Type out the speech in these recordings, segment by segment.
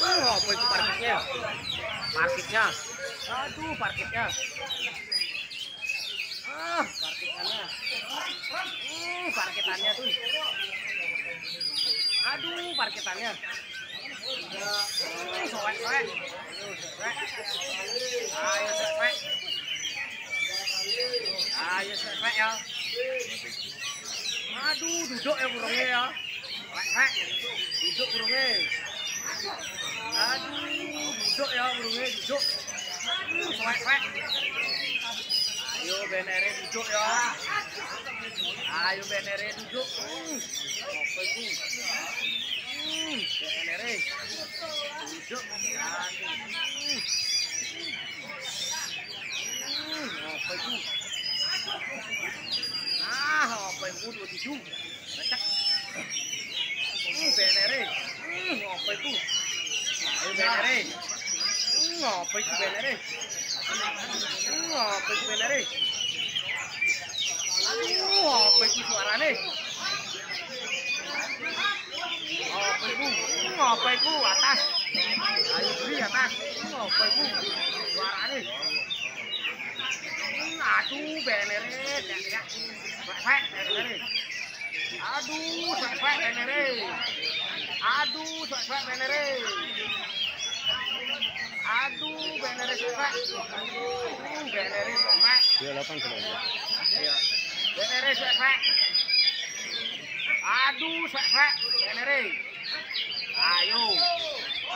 Wah, apa itu parkitnya? Parkitnya. Aduh, parkitnya. Ah, parkitannya. Hmm, parkitannya tuh. Aduh, parkitannya. Hmm, soek, soek. Aduh, soek. Ayo, soek. Ayo, soek ya. Aduh, duduk ya burungnya ya. Soek, duduk burungnya. Aduh, duduk ya burungnya, duduk. Hmm, soek. Ayo benere duduk ya. Ayo benere duduk. Apa itu? Benere. Duduk. Apa itu? Ah, apa itu dua tujuh? Becek. Hmm. Hmm. Apa itu? Ayo. Hmm. Apa itu benere? Hmm, apa itu benere? Aduh, apa itu suaranya? Apa itu? Hmm, apa itu atas? Ayo beri atas. Hmm, apa itu suaranya? Hmm, aduh, benere, ya, Swek, benere. Aduh, swek, benere. Aduh, benere. Aduh, benere swek. Aduh, benere swek. Dia 8 kilo. Iya. Benere swek. Aduh. Benere. Ayo.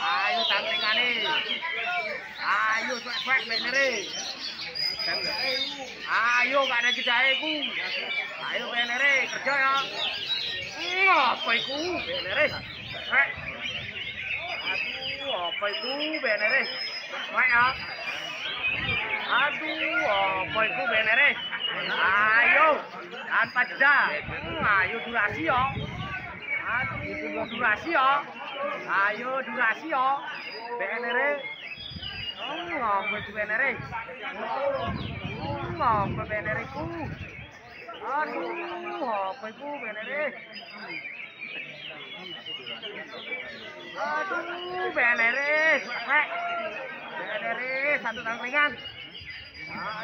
Ayo tangkringane. Ayo swek benere. Ayo gak ada jedaeku. Ayo benere kerja ya. Apa iku? Benere. Swek. Aduh, apa iku benere? Swek ya. Aduh, apa itu benere? Ayo, tanpa jeda. Hmm, ayo durasi yo. Aduh, durasi yo. Ayo durasi yo. Benere. Hmm, apa itu benere? Hmm, apa benere ku? Aduh, apa itu benere? Aduh, benere. Benere, satu tangkringan. Ayo.